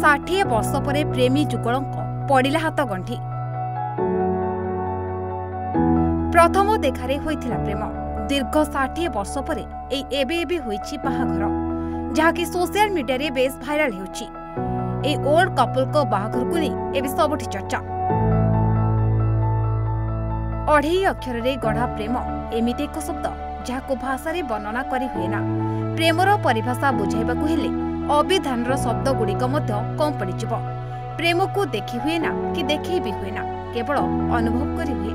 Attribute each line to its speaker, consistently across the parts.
Speaker 1: ଷାଠିଏ ବର୍ଷ ପରେ ପ୍ରେମୀ ଯୁଗଳଙ୍କ ପଡ଼ିଲା ହାତ ଗଣ୍ଠି ପ୍ରଥମ ଦେଖାରେ ହୋଇଥିଲା ପ୍ରେମ ଦୀର୍ଘ ଷାଠିଏ ବର୍ଷ ପରେ ଏଇ ଏବେ ଏବେ ହୋଇଛି ବାହାଘର ଯାହାକି ସୋସିଆଲ ମିଡିଆରେ ବେଶ ଭାଇରାଲ ହେଉଛି ଏଇ ଓଲ୍ଡ କପଲଙ୍କ ବାହାଘରକୁ ନେଇ ଏବେ ସବୁଠି ଚର୍ଚ୍ଚା ଅଢ଼େଇ ଅକ୍ଷରରେ ଗଢ଼ା ପ୍ରେମ ଏମିତି ଏକ ଶବ୍ଦ ଯାହାକୁ ଭାଷାରେ ବର୍ଣ୍ଣନା କରିହୁଏନା ପ୍ରେମର ପରିଭାଷା ବୁଝାଇବାକୁ ହେଲେ ଅଭିଧାନର ଶବ୍ଦଗୁଡ଼ିକ ମଧ୍ୟ କମ୍ ପଡ଼ିଯିବ ପ୍ରେମକୁ ଦେଖି ହୁଏ ନା କି ଦେଖେଇ ବି ହୁଏନା କେବଳ ଅନୁଭବ କରିହୁଏ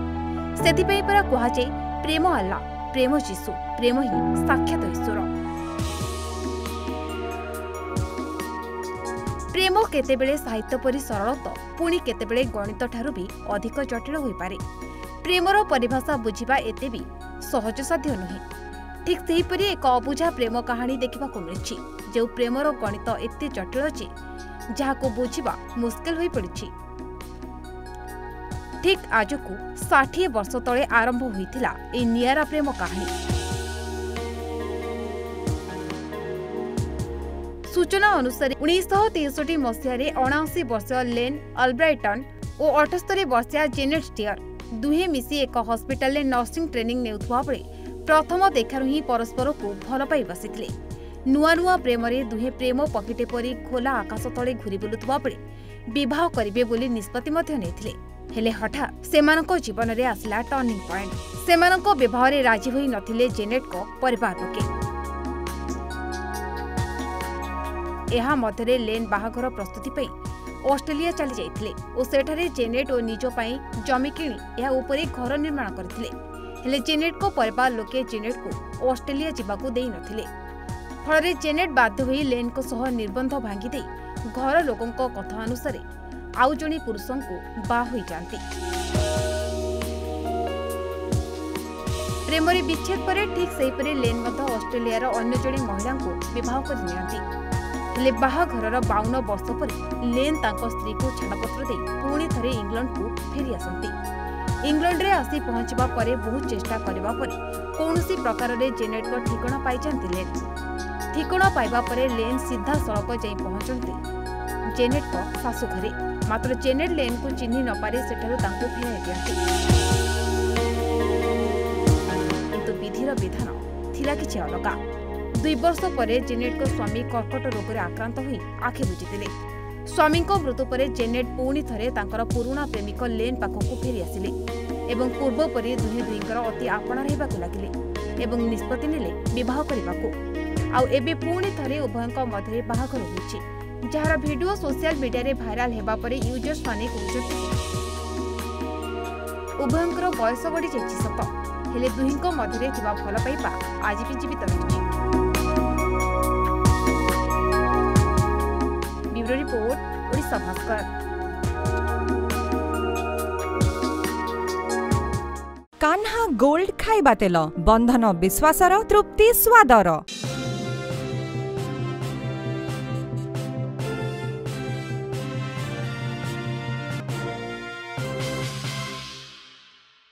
Speaker 1: ସେଥିପାଇଁ ପରା କୁହାଯାଏ ପ୍ରେମ ଆଲ୍ଲା ପ୍ରେମ ଶିଶୁ ପ୍ରେମ ହିଁ ସାକ୍ଷାତ ଈଶ୍ୱର ପ୍ରେମ କେତେବେଳେ ସାହିତ୍ୟ ପରି ସରଳ ତ ପୁଣି କେତେବେଳେ ଗଣିତଠାରୁ ବି ଅଧିକ ଜଟିଳ ହୋଇପାରେ प्रेमर परिभाषा बुझा एत भी सहजसाध्य नुह ठीक से हीपरी एक अबुझा प्रेम कहानी देखा मिली जो प्रेम गणित एत जटिल जे जहाक बुझा मुस्किल हो पड़ी ठीक आज को षाठी वर्ष ते आरंभ होता निरा प्रेम कहानी सूचना अनुसार उन्नीस तेसठ मसीह अणाशी वर्ष लेन अलब्राइटन और अठस्तरी वर्षिया जेनेट टीयर ଦୁହେଁ ମିଶି ଏକ ହସ୍ପିଟାଲରେ ନର୍ସିଂ ଟ୍ରେନିଂ ନେଉଥିବା ବେଳେ ପ୍ରଥମ ଦେଖାରୁ ହିଁ ପରସ୍ପରକୁ ଭଲ ପାଇ ବସିଥିଲେ ନୂଆ ନୂଆ ପ୍ରେମରେ ଦୁହେଁ ପ୍ରେମ ପକିଟେ ପରି ଖୋଲା ଆକାଶ ତଳେ ଘୁରି ବୁଲୁଥିବା ବେଳେ ବିବାହ କରିବେ ବୋଲି ନିଷ୍ପତ୍ତି ମଧ୍ୟ ନେଇଥିଲେ ହେଲେ ହଠାତ୍ ସେମାନଙ୍କ ଜୀବନରେ ଆସିଲା ଟର୍ଣ୍ଣିଂ ପଏଣ୍ଟ ସେମାନଙ୍କ ବିବାହରେ ରାଜି ହୋଇ ନଥିଲେ ଜେନେଟ୍ଙ୍କ ପରିବାର ଲୋକେ ଏହା ମଧ୍ୟରେ ଲେନ୍ ବାହାଘର ପ୍ରସ୍ତୁତି ପାଇଁ ଅଷ୍ଟ୍ରେଲିଆ ଚାଲିଯାଇଥିଲେ ଓ ସେଠାରେ ଜେନେଟ୍ ଓ ନିଜ ପାଇଁ ଜମି କିଣି ଏହା ଉପରେ ଘର ନିର୍ମାଣ କରିଥିଲେ ହେଲେ ଜେନେଟ୍ଙ୍କ ପରିବାର ଲୋକେ ଜେନେଟ୍କୁ ଅଷ୍ଟ୍ରେଲିଆ ଯିବାକୁ ଦେଇନଥିଲେ ଫଳରେ ଜେନେଟ୍ ବାଧ୍ୟ ହୋଇ ଲେନ୍ଙ୍କ ସହ ନିର୍ବନ୍ଧ ଭାଙ୍ଗିଦେଇ ଘର ଲୋକଙ୍କ କଥା ଅନୁସାରେ ଆଉ ଜଣେ ପୁରୁଷଙ୍କୁ ବାହା ହୋଇଯାନ୍ତି ପ୍ରେମରେ ବିଚ୍ଛେଦ ପରେ ଠିକ୍ ସେହିପରି ଲେନ୍ ମଧ୍ୟ ଅଷ୍ଟ୍ରେଲିଆର ଅନ୍ୟ ଜଣେ ମହିଳାଙ୍କୁ ବିବାହ କରିନିଅନ୍ତି ହେଲେ ବାହାଘରର ବାଉନ ବର୍ଷ ପରେ ଲେନ୍ ତାଙ୍କ ସ୍ତ୍ରୀକୁ ଛାଡ଼ପତ୍ର ଦେଇ ପୁଣି ଥରେ ଇଂଲଣ୍ଡକୁ ଫେରିଆସନ୍ତି ଇଂଲଣ୍ଡରେ ଆସି ପହଞ୍ଚିବା ପରେ ବହୁ ଚେଷ୍ଟା କରିବା ପରେ କୌଣସି ପ୍ରକାରରେ ଜେନେଟ୍ଙ୍କ ଠିକଣା ପାଇଛନ୍ତି ଲେନ୍ ଠିକଣା ପାଇବା ପରେ ଲେନ୍ ସିଧାସଳଖ ଯାଇ ପହଞ୍ଚନ୍ତି ଜେନେଟ୍ଙ୍କ ଶାଶୁଘରେ ମାତ୍ର ଜେନେଟ୍ ଲେନ୍ଙ୍କୁ ଚିହ୍ନି ନ ପାରି ସେଠାରୁ ତାଙ୍କୁ ଫେରାଇ ଦିଅନ୍ତି କିନ୍ତୁ ବିଧିର ବିଧାନ ଥିଲା କିଛି ଅଲଗା ଦୁଇ ବର୍ଷ ପରେ ଜେନେଟ୍ଙ୍କ ସ୍ୱାମୀ କର୍କଟ ରୋଗରେ ଆକ୍ରାନ୍ତ ହୋଇ ଆଖି ବୁଜିଥିଲେ ସ୍ୱାମୀଙ୍କ ମୃତ୍ୟୁ ପରେ ଜେନେଟ୍ ପୁଣି ଥରେ ତାଙ୍କର ପୁରୁଣା ପ୍ରେମିକ ଲେନ୍ ପାଖକୁ ଫେରି ଆସିଲେ ଏବଂ ପୂର୍ବ ପରି ଦୁହେଁ ଦୁହିଁଙ୍କର ଅତି ଆପଣା ରହିବାକୁ ଲାଗିଲେ ଏବଂ ନିଷ୍ପତ୍ତି ନେଲେ ବିବାହ କରିବାକୁ ଆଉ ଏବେ ପୁଣି ଥରେ ଉଭୟଙ୍କ ମଧ୍ୟରେ ବାହାଘର ହୋଇଛି ଯାହାର ଭିଡିଓ ସୋସିଆଲ ମିଡିଆରେ ଭାଇରାଲ ହେବା ପରେ ୟୁଜର୍ସମାନେ କହୁଛନ୍ତି ଉଭୟଙ୍କର ବୟସ ବଢ଼ିଯାଇଛି ସତ ହେଲେ ଦୁହିଁଙ୍କ ମଧ୍ୟରେ ଥିବା ଭଲ ପାଇବା ଆଜି ବି ଜୀବିତ ରହିଛି कान्हा
Speaker 2: गोल्ड खाइ तेल बन्धन विश्वास र तृप्ति स्वादर